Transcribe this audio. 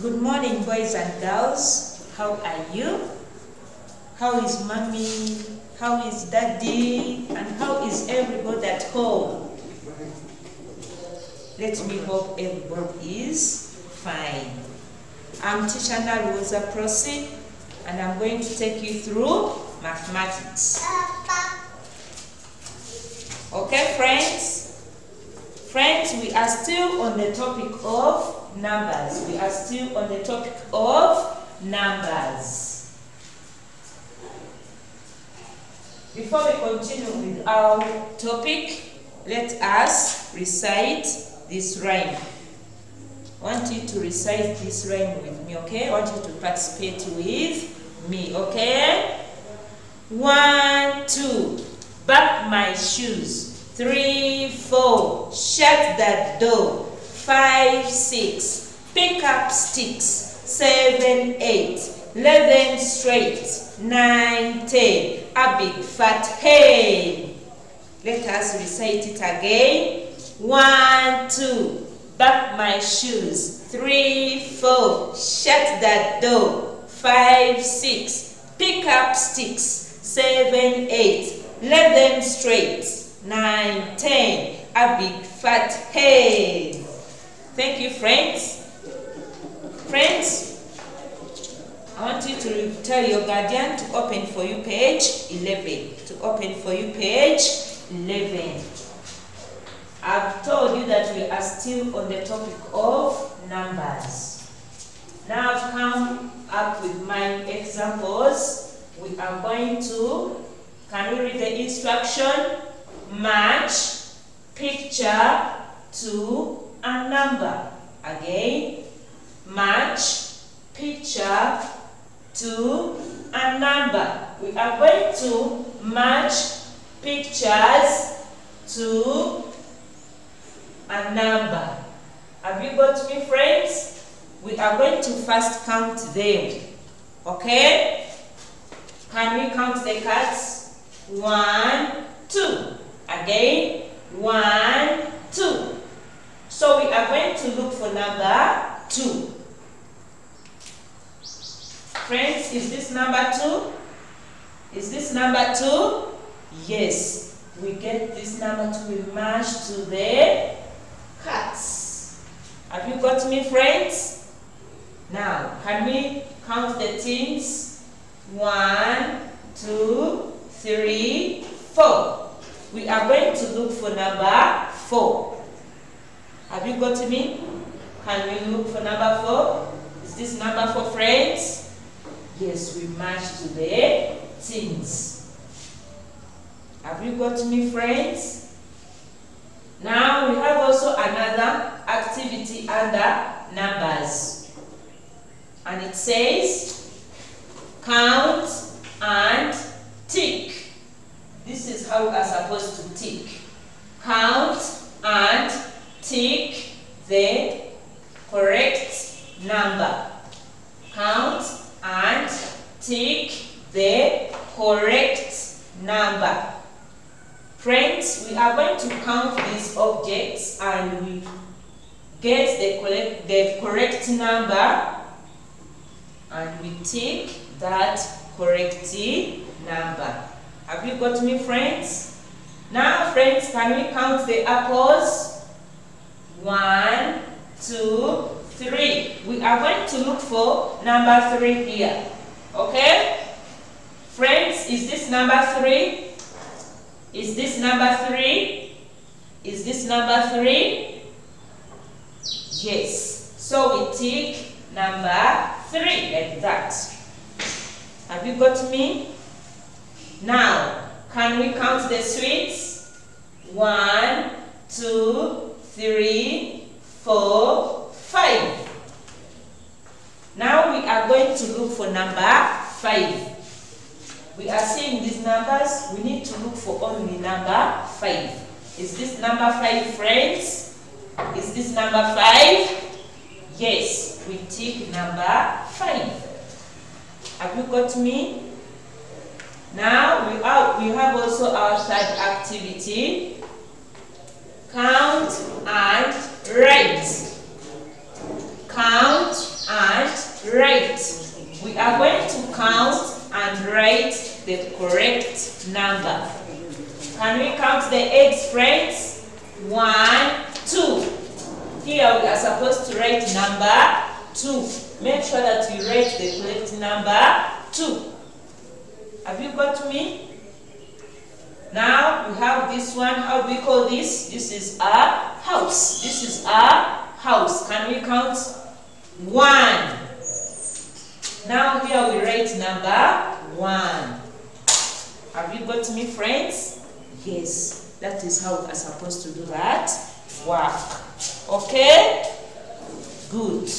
Good morning, boys and girls. How are you? How is mommy? How is daddy? And how is everybody at home? Let me hope everybody is fine. I'm teacher Rosa Prosi, and I'm going to take you through mathematics. Okay, friends? Friends, we are still on the topic of numbers. We are still on the topic of numbers. Before we continue with our topic, let us recite this rhyme. I want you to recite this rhyme with me, okay? I want you to participate with me, okay? One, two, back my shoes. Three, four, shut that door. Five, six, pick up sticks. Seven, eight, let them straight. Nine, ten, a big fat hey. Let us recite it again. One, two, back my shoes. Three, four, shut that door. Five, six, pick up sticks. Seven, eight, let them straight. Nine, ten, a big fat head. Thank you, friends. Friends, I want you to tell your guardian to open for you page 11. To open for you page 11. I've told you that we are still on the topic of numbers. Now I've come up with my examples. We are going to, can we read the instruction? Match picture to a number. Again, match picture to a number. We are going to match pictures to a number. Have you got me, friends? We are going to first count them. Okay? Can we count the cards? One, two. Again, one. So we are going to look for number two. Friends, is this number two? Is this number two? Yes. We get this number to be matched to the cats. Have you got me, friends? Now, can we count the things? One, two, three, four. We are going to look for number four. Have you got me? Can we look for number four? Is this number four, friends? Yes, we match to the things. Have you got me, friends? Now we have also another activity under numbers. And it says count and tick. This is how we are supposed to tick. Count the correct number. Count and tick the correct number. Friends, we are going to count these objects and we get the correct, the correct number and we tick that correct number. Have you got me, friends? Now, friends, can we count the apples? One, two, three. We are going to look for number three here. Okay? Friends, is this number three? Is this number three? Is this number three? Yes. So we tick number three like that. Have you got me? Now, can we count the sweets? One, two, three, four, five. Now we are going to look for number five. We are seeing these numbers, we need to look for only number five. Is this number five, friends? Is this number five? Yes, we tick number five. Have you got me? Now we are we have also our third activity. Count and write. Count and the correct number. Can we count the eggs, friends? One, two. Here we are supposed to write number two. Make sure that you write the correct number two. Have you got me? Now we have this one. How do we call this? This is a house. This is a house. Can we count? One. Now here we write number one. Have you got me, friends? Yes. That is how we are supposed to do that work. Okay? Good.